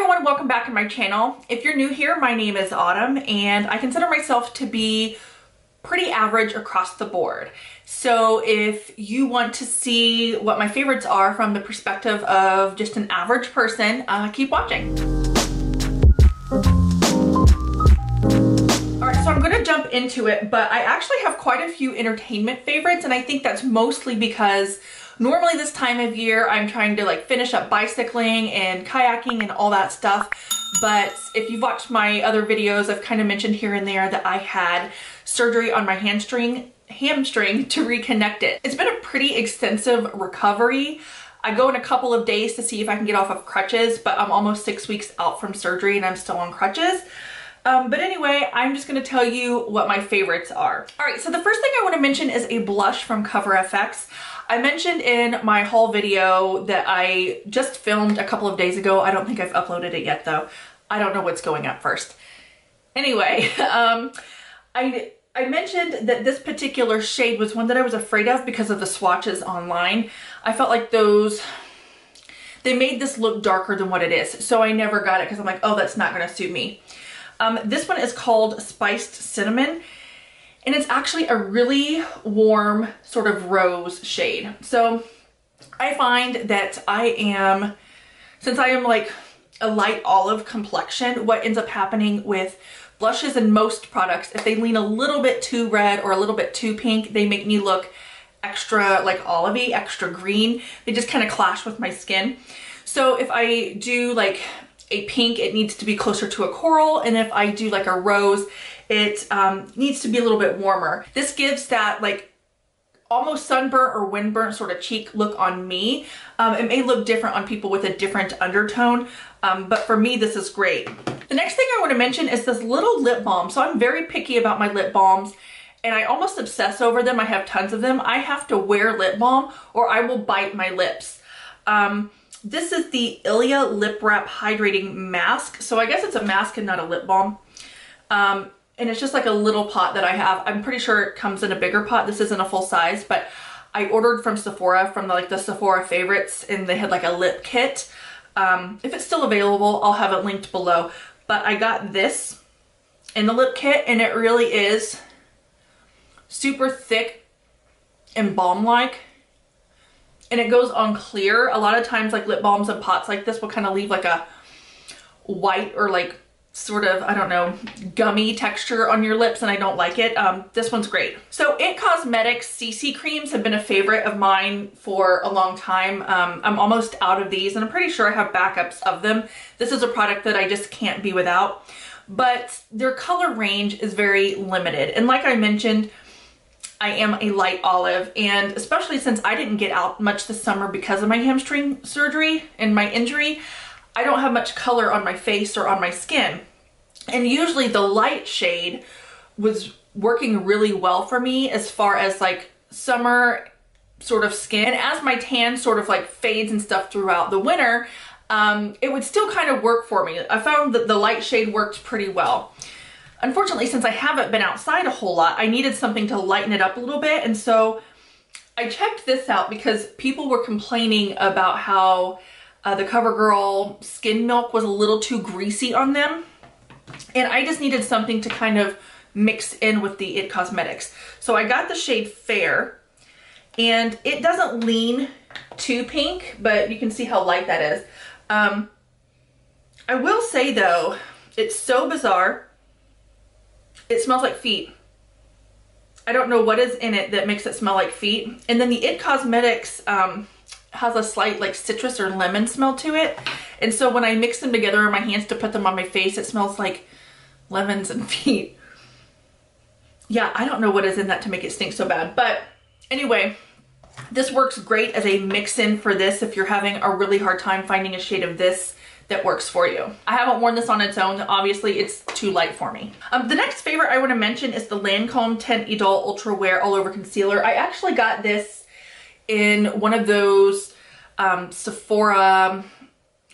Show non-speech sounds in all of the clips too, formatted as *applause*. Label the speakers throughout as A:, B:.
A: everyone, welcome back to my channel. If you're new here, my name is Autumn and I consider myself to be pretty average across the board. So if you want to see what my favorites are from the perspective of just an average person, uh, keep watching. All right, so I'm gonna jump into it, but I actually have quite a few entertainment favorites and I think that's mostly because Normally this time of year, I'm trying to like finish up bicycling and kayaking and all that stuff. But if you've watched my other videos, I've kind of mentioned here and there that I had surgery on my hamstring, hamstring to reconnect it. It's been a pretty extensive recovery. I go in a couple of days to see if I can get off of crutches, but I'm almost six weeks out from surgery and I'm still on crutches. Um, but anyway, I'm just gonna tell you what my favorites are. All right, so the first thing I wanna mention is a blush from Cover FX. I mentioned in my haul video that I just filmed a couple of days ago. I don't think I've uploaded it yet though. I don't know what's going up first. Anyway, *laughs* um, I, I mentioned that this particular shade was one that I was afraid of because of the swatches online. I felt like those, they made this look darker than what it is. So I never got it because I'm like, oh, that's not gonna suit me. Um, this one is called Spiced Cinnamon and it's actually a really warm sort of rose shade. So I find that I am, since I am like a light olive complexion, what ends up happening with blushes and most products, if they lean a little bit too red or a little bit too pink, they make me look extra like olivey, extra green. They just kind of clash with my skin. So if I do like a pink, it needs to be closer to a coral. And if I do like a rose, it um, needs to be a little bit warmer. This gives that like almost sunburnt or windburnt sort of cheek look on me. Um, it may look different on people with a different undertone, um, but for me, this is great. The next thing I want to mention is this little lip balm. So I'm very picky about my lip balms and I almost obsess over them. I have tons of them. I have to wear lip balm or I will bite my lips. Um, this is the Ilia Lip Wrap Hydrating Mask. So I guess it's a mask and not a lip balm. Um, and it's just like a little pot that I have. I'm pretty sure it comes in a bigger pot. This isn't a full size, but I ordered from Sephora from the, like the Sephora favorites and they had like a lip kit. Um, if it's still available, I'll have it linked below. But I got this in the lip kit and it really is super thick and balm-like and it goes on clear. A lot of times like lip balms and pots like this will kind of leave like a white or like sort of, I don't know, gummy texture on your lips and I don't like it. Um, this one's great. So IT Cosmetics CC creams have been a favorite of mine for a long time. Um, I'm almost out of these and I'm pretty sure I have backups of them. This is a product that I just can't be without, but their color range is very limited. And like I mentioned, I am a light olive and especially since I didn't get out much this summer because of my hamstring surgery and my injury, I don't have much color on my face or on my skin. And usually the light shade was working really well for me as far as like summer sort of skin. As my tan sort of like fades and stuff throughout the winter, um, it would still kind of work for me. I found that the light shade worked pretty well. Unfortunately, since I haven't been outside a whole lot, I needed something to lighten it up a little bit. And so I checked this out because people were complaining about how uh, the CoverGirl Skin Milk was a little too greasy on them. And I just needed something to kind of mix in with the IT Cosmetics. So I got the shade Fair and it doesn't lean too pink, but you can see how light that is. Um, I will say though, it's so bizarre. It smells like feet. I don't know what is in it that makes it smell like feet. And then the IT Cosmetics um, has a slight like citrus or lemon smell to it. And so when I mix them together in my hands to put them on my face, it smells like lemons and *laughs* feet. Yeah, I don't know what is in that to make it stink so bad. But anyway, this works great as a mix-in for this if you're having a really hard time finding a shade of this that works for you. I haven't worn this on its own. Obviously, it's too light for me. Um, the next favorite I want to mention is the Lancome Teint Idole Ultra Wear All Over Concealer. I actually got this in one of those um, Sephora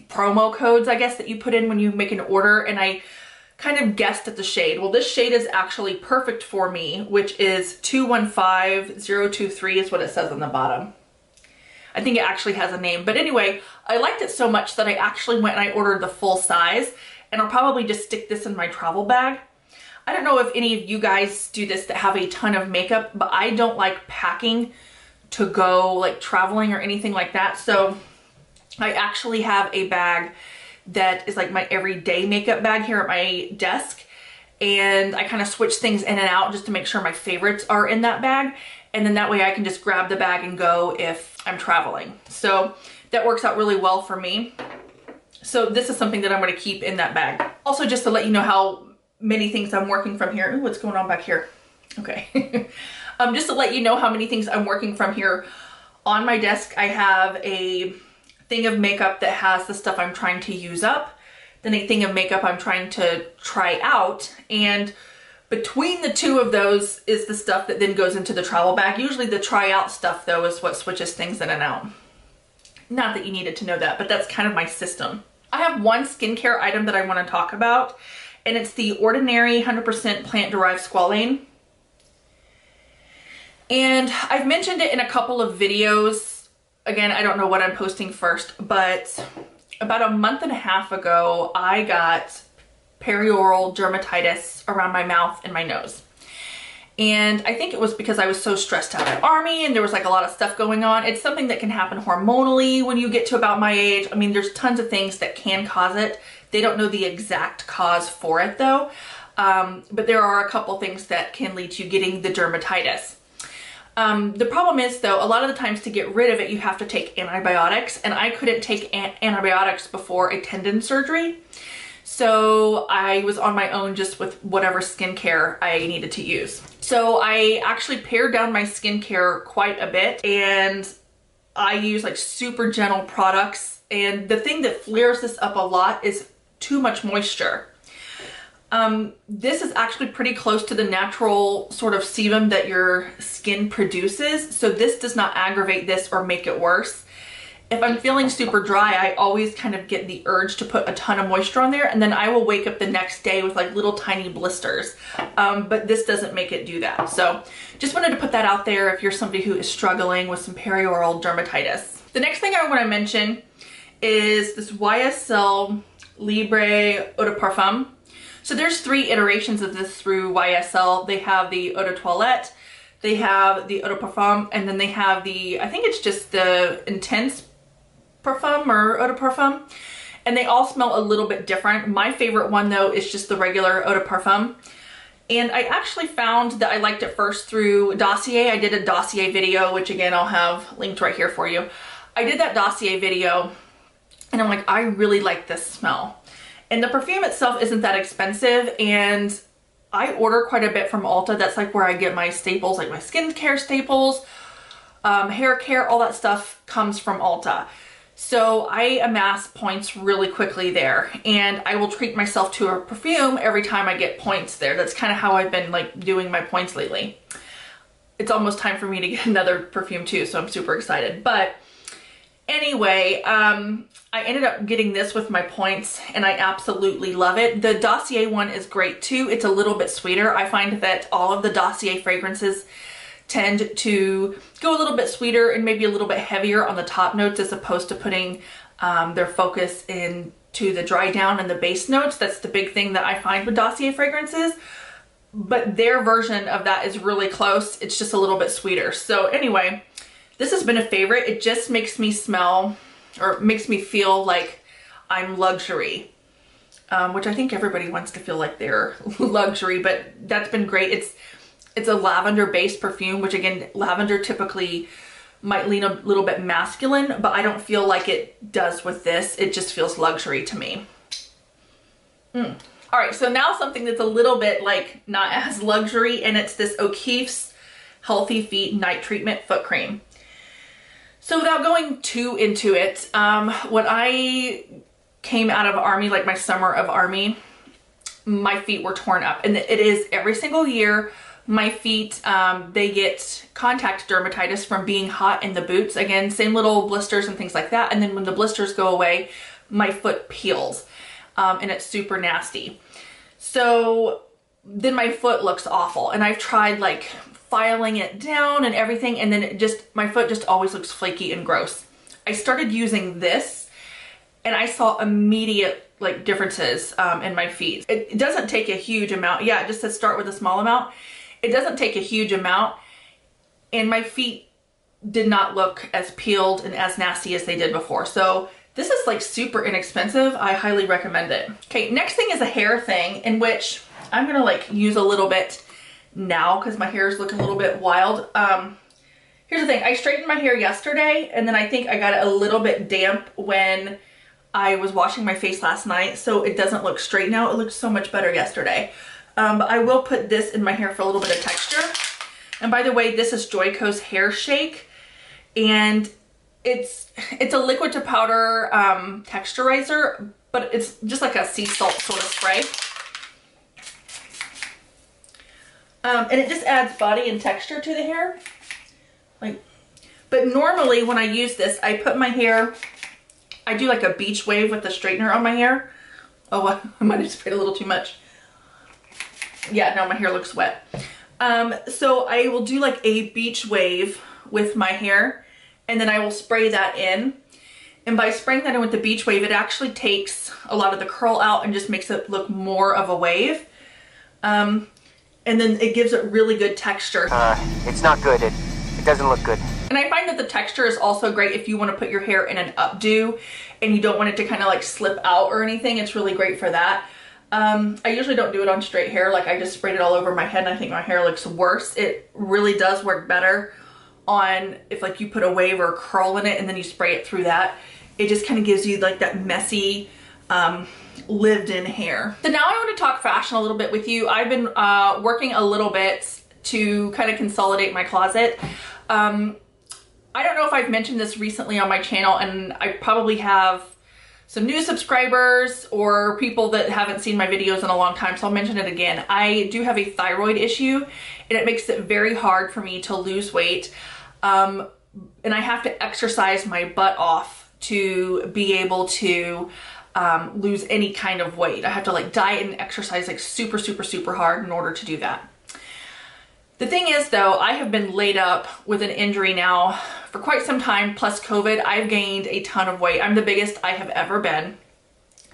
A: promo codes, I guess, that you put in when you make an order. And I kind of guessed at the shade. Well, this shade is actually perfect for me, which is 215023 is what it says on the bottom. I think it actually has a name. But anyway, I liked it so much that I actually went and I ordered the full size and I'll probably just stick this in my travel bag. I don't know if any of you guys do this that have a ton of makeup, but I don't like packing to go like traveling or anything like that. So I actually have a bag that is like my everyday makeup bag here at my desk. And I kind of switch things in and out just to make sure my favorites are in that bag. And then that way I can just grab the bag and go if I'm traveling. So that works out really well for me. So this is something that I'm gonna keep in that bag. Also just to let you know how many things I'm working from here. Ooh, what's going on back here? Okay. *laughs* um, just to let you know how many things I'm working from here. On my desk, I have a thing of makeup that has the stuff I'm trying to use up, then a thing of makeup I'm trying to try out, and between the two of those is the stuff that then goes into the travel bag. Usually the try out stuff though is what switches things in and out. Not that you needed to know that, but that's kind of my system. I have one skincare item that I want to talk about, and it's the Ordinary 100% plant-derived squalane. And I've mentioned it in a couple of videos again, I don't know what I'm posting first, but about a month and a half ago, I got perioral dermatitis around my mouth and my nose. And I think it was because I was so stressed out at army and there was like a lot of stuff going on. It's something that can happen hormonally when you get to about my age. I mean, there's tons of things that can cause it. They don't know the exact cause for it though. Um, but there are a couple things that can lead to getting the dermatitis. Um, the problem is though, a lot of the times to get rid of it, you have to take antibiotics and I couldn't take an antibiotics before a tendon surgery. So I was on my own just with whatever skincare I needed to use. So I actually pared down my skincare quite a bit and I use like super gentle products. And the thing that flares this up a lot is too much moisture. Um, this is actually pretty close to the natural sort of sebum that your skin produces. So this does not aggravate this or make it worse. If I'm feeling super dry, I always kind of get the urge to put a ton of moisture on there and then I will wake up the next day with like little tiny blisters. Um, but this doesn't make it do that. So just wanted to put that out there if you're somebody who is struggling with some perioral dermatitis. The next thing I want to mention is this YSL Libre Eau de Parfum. So there's three iterations of this through YSL. They have the Eau de Toilette, they have the Eau de Parfum, and then they have the, I think it's just the Intense Parfum or Eau de Parfum. And they all smell a little bit different. My favorite one though is just the regular Eau de Parfum. And I actually found that I liked it first through Dossier. I did a Dossier video, which again, I'll have linked right here for you. I did that Dossier video and I'm like, I really like this smell. And the perfume itself isn't that expensive and I order quite a bit from Ulta. That's like where I get my staples, like my skincare staples, um, hair care, all that stuff comes from Ulta. So I amass points really quickly there and I will treat myself to a perfume every time I get points there. That's kind of how I've been like doing my points lately. It's almost time for me to get *laughs* another perfume too, so I'm super excited. But Anyway, um, I ended up getting this with my points and I absolutely love it. The Dossier one is great too. It's a little bit sweeter. I find that all of the Dossier fragrances tend to go a little bit sweeter and maybe a little bit heavier on the top notes as opposed to putting um, their focus into the dry down and the base notes. That's the big thing that I find with Dossier fragrances. But their version of that is really close. It's just a little bit sweeter. So anyway, this has been a favorite. It just makes me smell or makes me feel like I'm luxury. Um, which I think everybody wants to feel like they're *laughs* luxury, but that's been great. It's it's a lavender based perfume, which again, lavender typically might lean a little bit masculine, but I don't feel like it does with this. It just feels luxury to me. Mm. All right, so now something that's a little bit like not *laughs* as luxury, and it's this O'Keeffe's Healthy Feet Night Treatment Foot Cream. So without going too into it, um, when I came out of army, like my summer of army, my feet were torn up. And it is every single year my feet um, they get contact dermatitis from being hot in the boots. Again same little blisters and things like that. And then when the blisters go away my foot peels um, and it's super nasty. So then my foot looks awful. And I've tried like filing it down and everything and then it just, my foot just always looks flaky and gross. I started using this and I saw immediate like differences um, in my feet. It, it doesn't take a huge amount. Yeah, just to start with a small amount. It doesn't take a huge amount and my feet did not look as peeled and as nasty as they did before. So this is like super inexpensive. I highly recommend it. Okay, next thing is a hair thing in which I'm gonna like use a little bit now because my hair is looking a little bit wild. Um, here's the thing, I straightened my hair yesterday and then I think I got it a little bit damp when I was washing my face last night so it doesn't look straight now. It looked so much better yesterday. Um, but I will put this in my hair for a little bit of texture. And by the way, this is Joico's Hair Shake. And it's it's a liquid to powder um, texturizer, but it's just like a sea salt sort of spray. Um, and it just adds body and texture to the hair. Like, but normally when I use this, I put my hair I do like a beach wave with the straightener on my hair. Oh, *laughs* I might have sprayed a little too much. Yeah, now my hair looks wet. Um, so I will do like a beach wave with my hair and then I will spray that in. And by spraying that in with the beach wave, it actually takes a lot of the curl out and just makes it look more of a wave. Um, and then it gives it really good texture.
B: Uh, it's not good. It, it doesn't look good.
A: And I find that the texture is also great if you want to put your hair in an updo and you don't want it to kind of like slip out or anything. It's really great for that. Um, I usually don't do it on straight hair. Like I just sprayed it all over my head and I think my hair looks worse. It really does work better on if like you put a wave or a curl in it and then you spray it through that. It just kind of gives you like that messy, um, lived in hair. So now I want to talk fashion a little bit with you. I've been uh, working a little bit to kind of consolidate my closet. Um, I don't know if I've mentioned this recently on my channel and I probably have some new subscribers or people that haven't seen my videos in a long time, so I'll mention it again. I do have a thyroid issue and it makes it very hard for me to lose weight. Um, and I have to exercise my butt off to be able to um, lose any kind of weight. I have to like diet and exercise like super, super, super hard in order to do that. The thing is though, I have been laid up with an injury now for quite some time, plus COVID. I've gained a ton of weight. I'm the biggest I have ever been.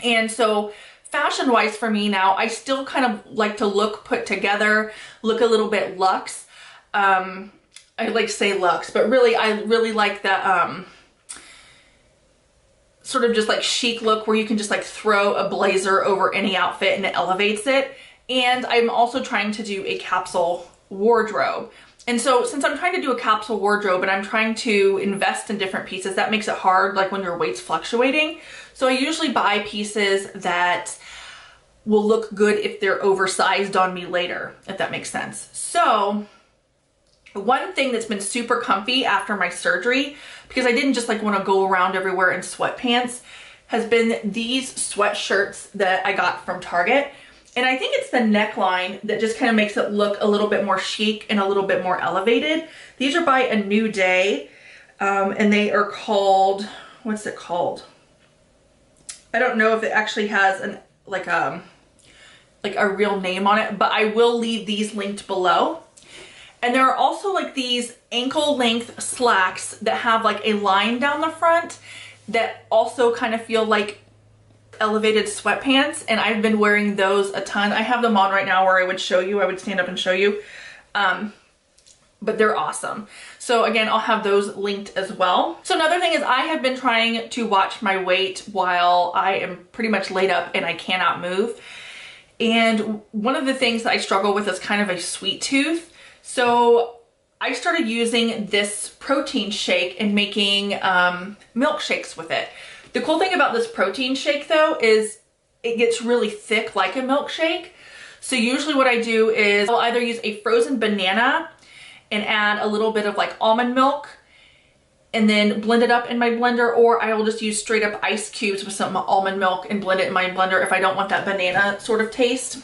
A: And so fashion wise for me now, I still kind of like to look put together, look a little bit luxe. Um, I like to say luxe, but really I really like that um, sort of just like chic look where you can just like throw a blazer over any outfit and it elevates it. And I'm also trying to do a capsule wardrobe. And so since I'm trying to do a capsule wardrobe and I'm trying to invest in different pieces, that makes it hard like when your weight's fluctuating. So I usually buy pieces that will look good if they're oversized on me later, if that makes sense. So one thing that's been super comfy after my surgery, because I didn't just like want to go around everywhere in sweatpants, has been these sweatshirts that I got from Target. And I think it's the neckline that just kind of makes it look a little bit more chic and a little bit more elevated. These are by A New Day um, and they are called, what's it called? I don't know if it actually has an like a, um, like a real name on it, but I will leave these linked below. And there are also like these ankle length slacks that have like a line down the front that also kind of feel like elevated sweatpants and I've been wearing those a ton. I have them on right now where I would show you, I would stand up and show you. Um, but they're awesome. So again, I'll have those linked as well. So another thing is I have been trying to watch my weight while I am pretty much laid up and I cannot move. And one of the things that I struggle with is kind of a sweet tooth. So I started using this protein shake and making um, milkshakes with it. The cool thing about this protein shake though is it gets really thick like a milkshake. So usually what I do is I'll either use a frozen banana and add a little bit of like almond milk and then blend it up in my blender or I will just use straight up ice cubes with some almond milk and blend it in my blender if I don't want that banana sort of taste.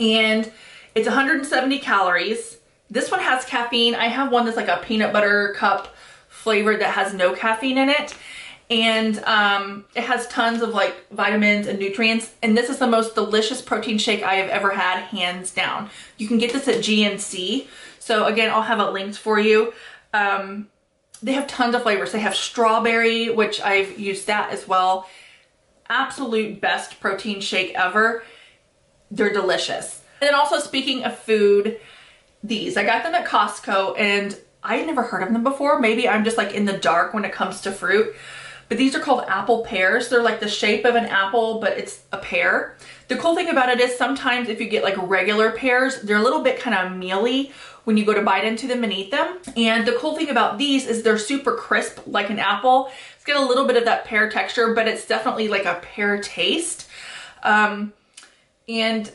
A: And it's 170 calories. This one has caffeine. I have one that's like a peanut butter cup flavored that has no caffeine in it and um, it has tons of like vitamins and nutrients and this is the most delicious protein shake I have ever had hands down. You can get this at GNC so again I'll have it linked for you. Um, they have tons of flavors. They have strawberry which I've used that as well. absolute best protein shake ever. They're delicious. Then also speaking of food, these. I got them at Costco and I had never heard of them before. Maybe I'm just like in the dark when it comes to fruit. But these are called apple pears. They're like the shape of an apple, but it's a pear. The cool thing about it is sometimes if you get like regular pears, they're a little bit kind of mealy when you go to bite into them and eat them. And the cool thing about these is they're super crisp like an apple. It's got a little bit of that pear texture, but it's definitely like a pear taste. Um, and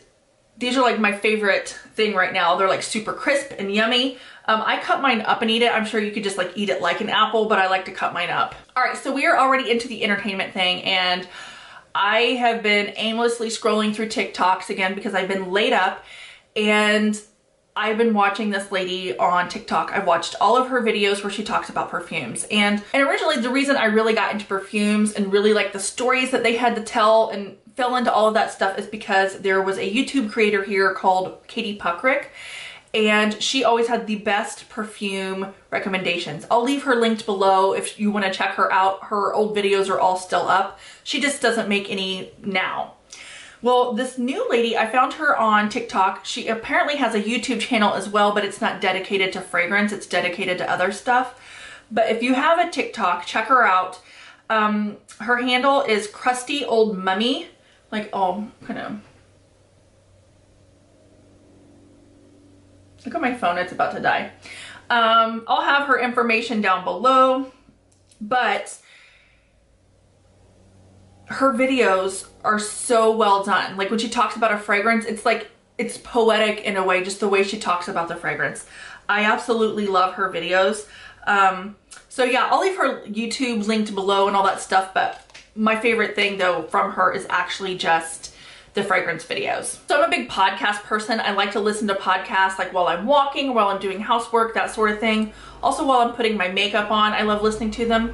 A: these are like my favorite thing right now. They're like super crisp and yummy. Um, I cut mine up and eat it. I'm sure you could just like eat it like an apple, but I like to cut mine up. All right, so we are already into the entertainment thing and I have been aimlessly scrolling through TikToks again because I've been laid up and I've been watching this lady on TikTok. I've watched all of her videos where she talks about perfumes. And, and originally the reason I really got into perfumes and really like the stories that they had to tell and fell into all of that stuff is because there was a YouTube creator here called Katie Puckrik and she always had the best perfume recommendations. I'll leave her linked below if you want to check her out. Her old videos are all still up. She just doesn't make any now. Well, this new lady, I found her on TikTok. She apparently has a YouTube channel as well, but it's not dedicated to fragrance. It's dedicated to other stuff. But if you have a TikTok, check her out. Um, her handle is Crusty Old Mummy. Like, oh, kind of Look at my phone, it's about to die. Um, I'll have her information down below, but her videos are so well done. Like when she talks about a fragrance, it's like, it's poetic in a way, just the way she talks about the fragrance. I absolutely love her videos. Um, so yeah, I'll leave her YouTube linked below and all that stuff, but my favorite thing though from her is actually just the fragrance videos. So I'm a big podcast person. I like to listen to podcasts like while I'm walking, while I'm doing housework, that sort of thing. Also while I'm putting my makeup on, I love listening to them.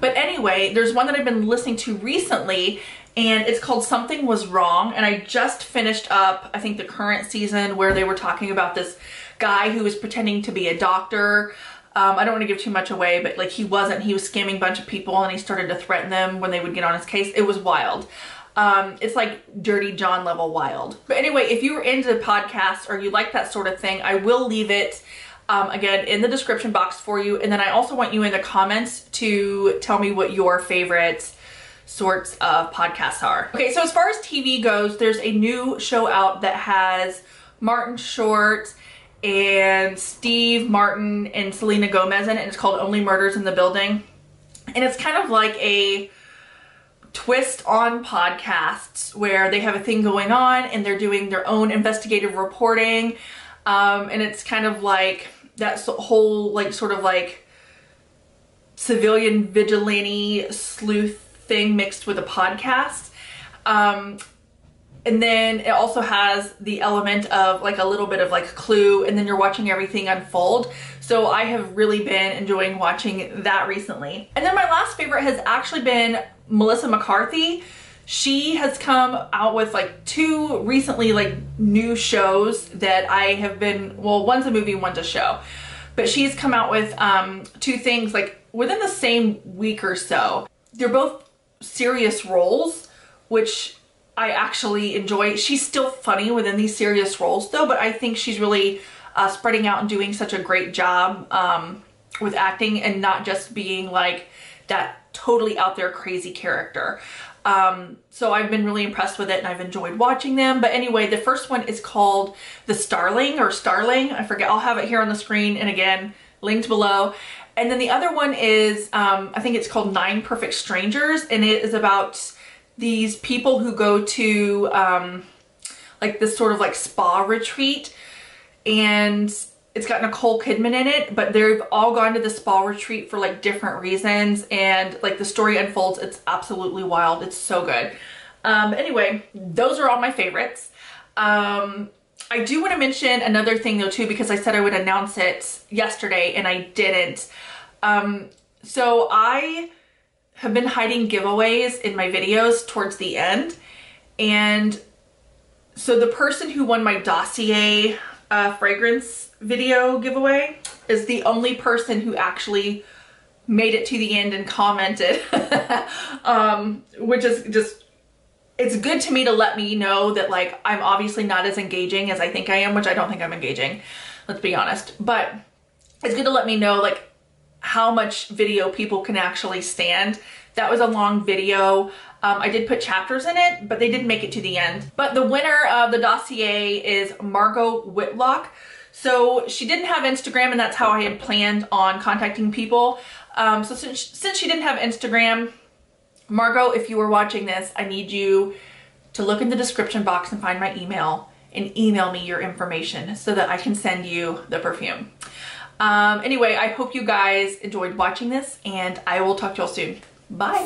A: But anyway, there's one that I've been listening to recently and it's called Something Was Wrong. And I just finished up, I think the current season where they were talking about this guy who was pretending to be a doctor. Um, I don't want to give too much away, but like he wasn't, he was scamming a bunch of people and he started to threaten them when they would get on his case. It was wild. Um, it's like Dirty John level wild. But anyway, if you're into podcasts or you like that sort of thing, I will leave it um, again in the description box for you. And then I also want you in the comments to tell me what your favorite sorts of podcasts are. Okay, so as far as TV goes, there's a new show out that has Martin Short and Steve Martin and Selena Gomez in it. And it's called Only Murders in the Building. And it's kind of like a twist on podcasts where they have a thing going on and they're doing their own investigative reporting. Um, and it's kind of like that whole like sort of like civilian vigilante sleuth thing mixed with a podcast. Um, and then it also has the element of like a little bit of like clue and then you're watching everything unfold. So I have really been enjoying watching that recently. And then my last favorite has actually been Melissa McCarthy. She has come out with like two recently like new shows that I have been, well, one's a movie, one's a show. But she's come out with um, two things like within the same week or so. They're both serious roles, which I actually enjoy. She's still funny within these serious roles though, but I think she's really uh, spreading out and doing such a great job um, with acting and not just being like that totally out there crazy character. Um, so I've been really impressed with it and I've enjoyed watching them. But anyway, the first one is called The Starling or Starling. I forget. I'll have it here on the screen and again, linked below. And then the other one is, um, I think it's called Nine Perfect Strangers and it is about these people who go to um, like this sort of like spa retreat and it's got Nicole Kidman in it, but they've all gone to the spa retreat for like different reasons and like the story unfolds. It's absolutely wild. It's so good. Um, anyway, those are all my favorites. Um, I do want to mention another thing though too because I said I would announce it yesterday and I didn't. Um, so I have been hiding giveaways in my videos towards the end. And so the person who won my dossier uh, fragrance video giveaway is the only person who actually made it to the end and commented, *laughs* um, which is just, it's good to me to let me know that like I'm obviously not as engaging as I think I am, which I don't think I'm engaging, let's be honest. But it's good to let me know like how much video people can actually stand. That was a long video. Um, I did put chapters in it, but they didn't make it to the end. But the winner of the dossier is Margot Whitlock. So she didn't have Instagram and that's how I had planned on contacting people. Um, so since, since she didn't have Instagram, Margot, if you were watching this, I need you to look in the description box and find my email and email me your information so that I can send you the perfume. Um, anyway, I hope you guys enjoyed watching this and I will talk to y'all soon. Bye.